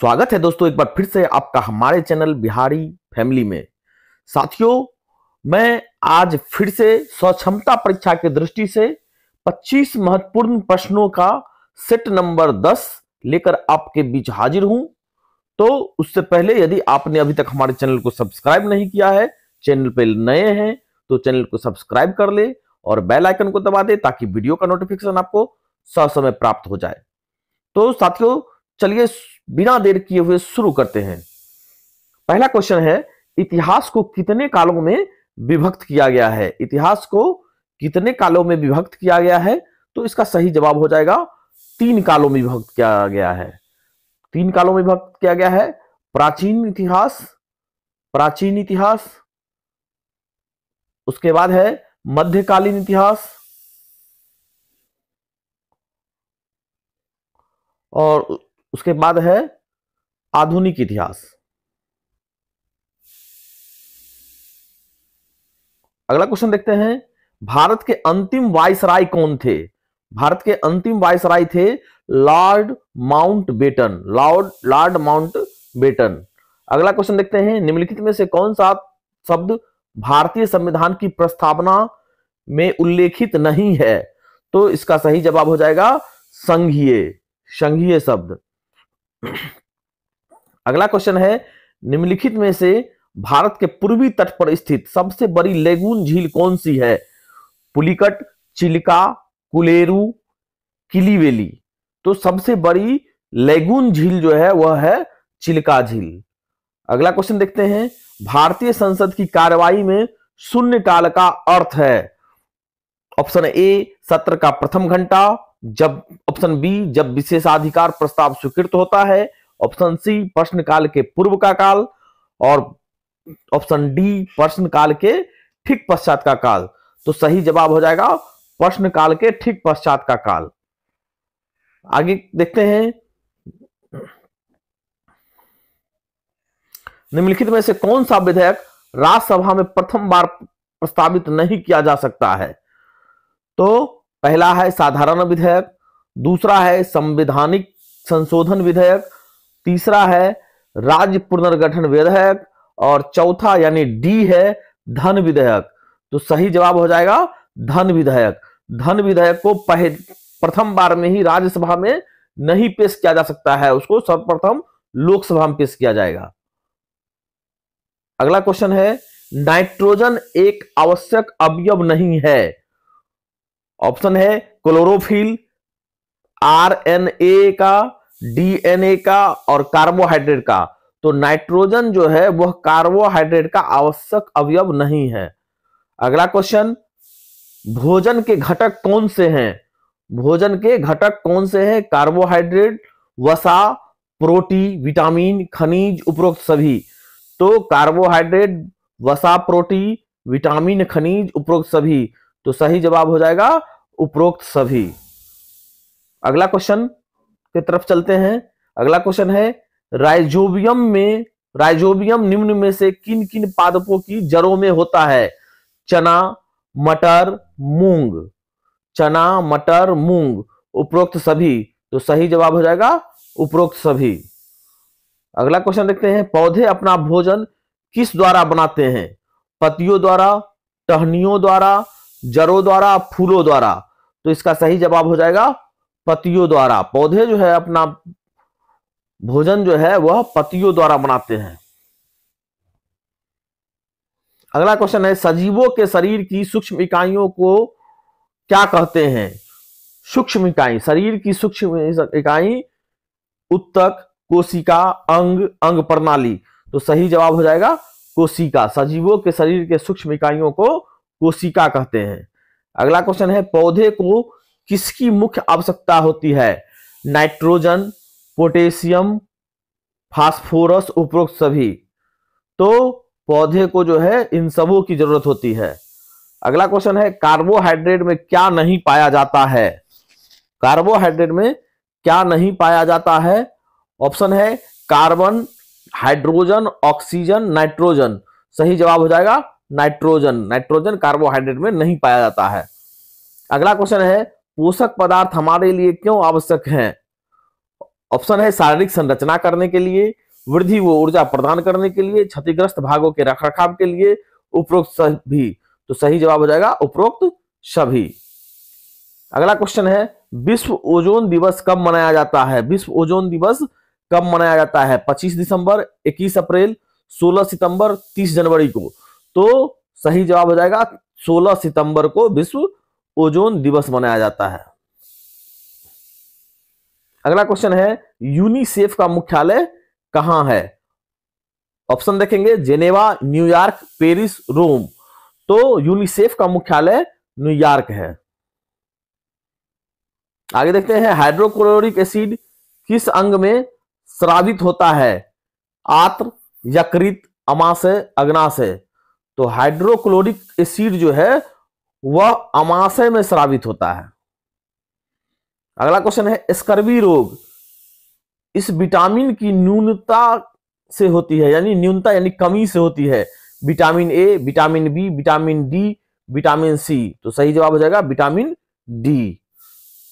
स्वागत है दोस्तों एक बार फिर से आपका हमारे चैनल बिहारी फैमिली में। साथियों, मैं आज फिर से स्वक्षमता परीक्षा की दृष्टि से 25 महत्वपूर्ण प्रश्नों का सेट नंबर 10 लेकर आपके बीच हाजिर हूँ। तो उससे पहले यदि आपने अभी तक हमारे चैनल को सब्सक्राइब नहीं किया है, चैनल पर नए हैं तो चैनल को सब्सक्राइब कर ले और बेल आइकन को दबा दे ताकि वीडियो का नोटिफिकेशन आपको समय प्राप्त हो जाए। तो साथियों चलिए बिना देर किए हुए शुरू करते हैं। पहला क्वेश्चन है, इतिहास को कितने कालों में विभक्त किया गया है? इतिहास को कितने कालों में विभक्त किया गया है? तो इसका सही जवाब हो जाएगा, तीन कालों में विभक्त किया गया है। तीन कालों में विभक्त किया गया है, प्राचीन इतिहास प्राचीन इतिहास, उसके बाद है, मध्यकालीन इतिहास, और उसके बाद है आधुनिक इतिहास। अगला क्वेश्चन देखते हैं। भारत के अंतिम वायसराय कौन थे? भारत के अंतिम वायसराय थे lord Mountbatten, lord lord Mountbatten. अगला क्वेश्चन देखते हैं। निम्नलिखित में से कौन सा शब्द भारतीय संविधान की प्रस्तावना में उल्लेखित नहीं है? तो इसका सही जवाब हो जाएगा संघीय संघीय शब्द। अगला क्वेश्चन है, निम्नलिखित में से भारत के पूर्वी तट पर स्थित सबसे बड़ी लेगून झील कौन सी है? पुलिकट, चिलिका, कुलेरू, किलीवेली। तो सबसे बड़ी लेगून झील जो है, वह है चिलिका झील। अगला क्वेश्चन देखते हैं, भारतीय संसद की कार्यवाही में शून्य काल का अर्थ है। ऑप्शन ए सत्र का प्रथम घंटा। जब ऑप्शन बी जब विशेषाधिकार प्रस्ताव स्वीकृत होता है ऑप्शन सी प्रश्नकाल के पूर्व का काल और ऑप्शन डी प्रश्नकाल के ठीक पश्चात का काल। तो सही जवाब हो जाएगा प्रश्नकाल के ठीक पश्चात का काल। आगे देखते हैं। निम्नलिखित में से कौन सा विधेयक राज्यसभा में प्रथम बार प्रस्तावित नहीं किया जा सकता है? तो पहला है साधारण विधेयक, दूसरा है संवैधानिक संशोधन विधेयक, तीसरा है राज्य पुनर्गठन विधेयक और चौथा यानी डी है धन विधेयक। तो सही जवाब हो जाएगा धन विधेयक। धन विधेयक को पहले प्रथम बार में ही राज्यसभा में नहीं पेश किया जा सकता है, उसको सर्वप्रथम लोकसभा में पेश किया जाएगा। अगला क्वेश्चन है, नाइट्रोजन एक आवश्यक अवयव नहीं है। ऑप्शन है क्लोरोफिल, आरएनए का, डीएनए का और कार्बोहाइड्रेट का। तो नाइट्रोजन जो है, वह कार्बोहाइड्रेट का आवश्यक अवयव नहीं है। अगला क्वेश्चन, भोजन के घटक कौन से हैं? भोजन के घटक कौन से हैं? कार्बोहाइड्रेट, वसा प्रोटीन विटामिन, खनिज उपरोक्त सभी। तो कार्बोहाइड्रेट, वसा प्रोटीन विटामिन, खनिज उपरोक्त सभी। तो सही जवाब हो जाएगा उपरोक्त सभी। अगला क्वेश्चन की तरफ़ चलते हैं। अगला क्वेश्चन है, राइजोबियम में, राइजोबियम निम्न में से किन किन पादपों की जड़ों में होता है? चना, मटर, मूंग। चना, मटर, मूंग, उपरोक्त सभी। तो सही जवाब हो जाएगा उपरोक्त सभी। अगला क्वेश्चन देखते हैं, पौधे अपना भोजन किस द्वारा बनाते हैं? पतियों द्वारा, टहनियों द्वारा जड़ों द्वारा, फूलों द्वारा। तो इसका सही जवाब हो जाएगा पतियों द्वारा। पौधे जो है अपना भोजन जो है वह पतियों द्वारा बनाते हैं। अगला क्वेश्चन है, सजीवों के शरीर की सूक्ष्म इकाइयों को क्या कहते हैं? सूक्ष्म इकाई, शरीर की सूक्ष्म इकाई, उत्तक, कोशिका, अंग अंग प्रणाली। तो सही जवाब हो जाएगा कोशिका। सजीवों के शरीर के सूक्ष्म इकाइयों को कोशिका कहते हैं। अगला क्वेश्चन है, पौधे को किसकी मुख्य आवश्यकता होती है? नाइट्रोजन, पोटेशियम, फास्फोरस उपरोक्त सभी। तो पौधे को जो है, इन सबों की ज़रूरत होती है। अगला क्वेश्चन है कार्बोहाइड्रेट में क्या नहीं पाया जाता है? कार्बोहाइड्रेट में क्या नहीं पाया जाता है? ऑप्शन है कार्बन हाइड्रोजन ऑक्सीजन नाइट्रोजन सही जवाब हो जाएगा नाइट्रोजन। नाइट्रोजन कार्बोहाइड्रेट में नहीं पाया जाता है। अगला क्वेश्चन है, पोषक पदार्थ हमारे लिए क्यों आवश्यक हैं? ऑप्शन है, शारीरिक संरचना करने के लिए, वृद्धि व ऊर्जा प्रदान करने के लिए, क्षतिग्रस्त भागों के रखरखाव के लिए, उपरोक्त सभी। तो सही जवाब हो जाएगा, उपरोक्त सभी। अगला क्वेश्चन है, विश्व ओजोन दिवस कब मनाया जाता है? विश्व ओजोन दिवस कब मनाया जाता है? 25 दिसंबर 21 अप्रैल 16 सितंबर 30 जनवरी को। तो सही जवाब हो जाएगा 16 सितंबर को विश्व ओजोन दिवस मनाया जाता है। अगला क्वेश्चन है यूनिसेफ का मुख्यालय कहाँ है? ऑप्शन देखेंगे जेनेवा न्यूयॉर्क पेरिस रोम तो यूनिसेफ का मुख्यालय न्यूयॉर्क है। आगे देखते हैं हाइड्रोक्लोरिक एसिड किस अंग में श्रावित होता है? आत्र यकृत, अमाशय, अग्नाशय। तो हाइड्रोक्लोरिक एसिड जो है, वह अमाशय में श्रावित होता है। अगला क्वेश्चन है स्कर्वी रोग इस विटामिन की न्यूनता से होती है, यानी न्यूनता यानी कमी से होती है। Vitamin A vitamin B vitamin D vitamin C तो सही जवाब हो जाएगा विटामिन डी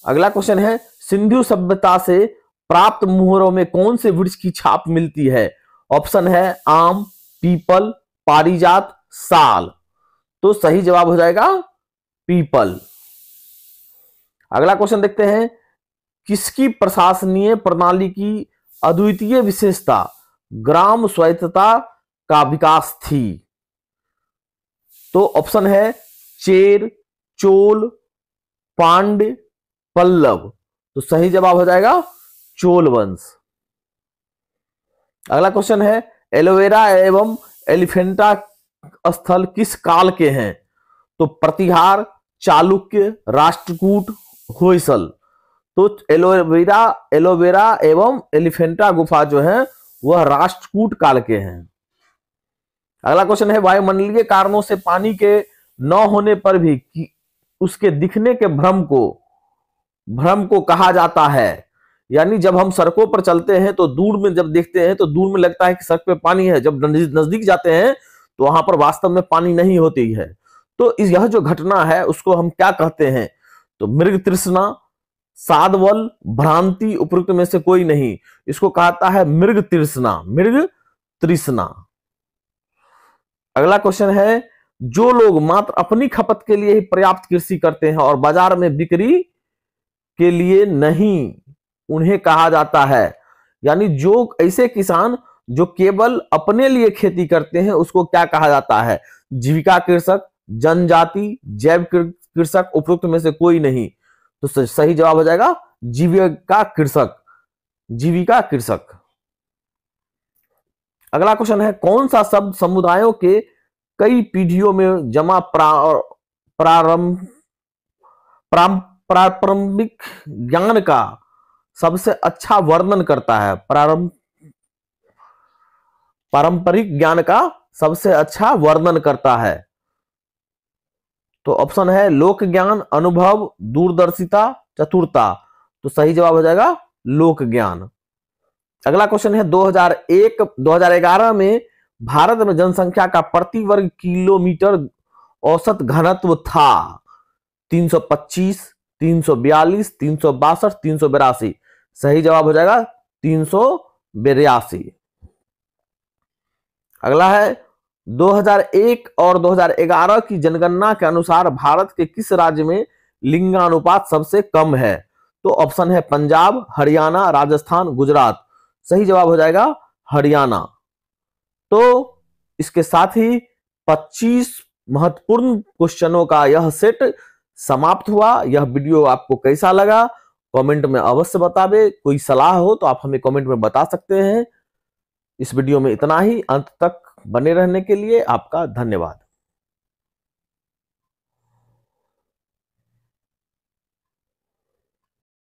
अगला क्वेश्चन है, सिंधु सभ्यता से प्राप्त मुहरों में कौन से वृक्ष की छाप मिलती है? ऑप्शन है आम, पीपल, पारिजात साल। तो सही जवाब हो जाएगा पीपल। अगला क्वेश्चन देखते हैं, किसकी प्रशासनीय प्रणाली की अद्वितीय विशेषता ग्राम स्वायत्तता का विकास थी? तो ऑप्शन है चेर, चोल पांड्य पल्लव। तो सही जवाब हो जाएगा चोल वंश अगला क्वेश्चन है एलोवेरा एवं एलिफेंटा स्थल किस काल के हैं? तो प्रतिहार, चालुक्य, राष्ट्रकूट होइसल तो एलोवेरा एलोवेरा एवं एलिफेंटा गुफा जो है, वह राष्ट्रकूट काल के हैं। अगला क्वेश्चन है, वायुमंडलीय कारणों से पानी के न होने पर भी उसके दिखने के भ्रम को भ्रम को कहा जाता है। यानी जब हम सड़कों पर चलते हैं तो दूर में जब देखते हैं तो दूर में लगता है कि सड़क पे पानी है। जब नज़दीक जाते हैं तो वहाँ पर वास्तव में पानी नहीं होती है। तो इस यह जो घटना है, उसको हम क्या कहते हैं? तो मृग तृष्णा साधवल भ्रांति उपयुक्त में से कोई नहीं। इसको कहता है मृग तृष्णा मृग तृष्णा। अगला क्वेश्चन है, जो लोग मात्र अपनी खपत के लिए ही पर्याप्त कृषि करते हैं और बाज़ार में बिक्री के लिए नहीं, उन्हें कहा जाता है। यानी जो ऐसे किसान जो केवल अपने लिए खेती करते हैं, उसको क्या कहा जाता है? जीविका कृषक, जनजाति, जैव कृषक उपयुक्त में से कोई नहीं। तो सही जवाब हो जाएगा, जीविका कृषक। जीविका कृषक। अगला क्वेश्चन है कौन सा शब्द समुदायों के कई पीढ़ियों में जमा प्रारंभ प्रारंभिक ज्ञान का सबसे अच्छा वर्णन करता है? प्रारंभ पारंपरिक ज्ञान का सबसे अच्छा वर्णन करता है। तो ऑप्शन है लोक ज्ञान, अनुभव, दूरदर्शिता, चतुरता। तो सही जवाब हो जाएगा लोक ज्ञान। अगला क्वेश्चन है 2001 2011 में भारत में जनसंख्या का प्रति वर्ग किलोमीटर औसत घनत्व था। 325 तीन सौ बयालीस, तीन सौ बासठ, तीन सौ बिरासी। सही जवाब हो जाएगा तीन सौ अगला है 2001 और 2011 की जनगणना के अनुसार भारत के किस राज्य में लिंगानुपात सबसे कम है? तो ऑप्शन है पंजाब, हरियाणा, राजस्थान, गुजरात। सही जवाब हो जाएगा हरियाणा। तो इसके साथ ही 25 महत्वपूर्ण क्वेश्चनों का यह सेट समाप्त हुआ। यह वीडियो आपको कैसा लगा? कमेंट में अवश्य बतावे कोई सलाह हो तो आप हमें कमेंट में बता सकते हैं। इस वीडियो में इतना ही। अंत तक बने रहने के लिए आपका धन्यवाद।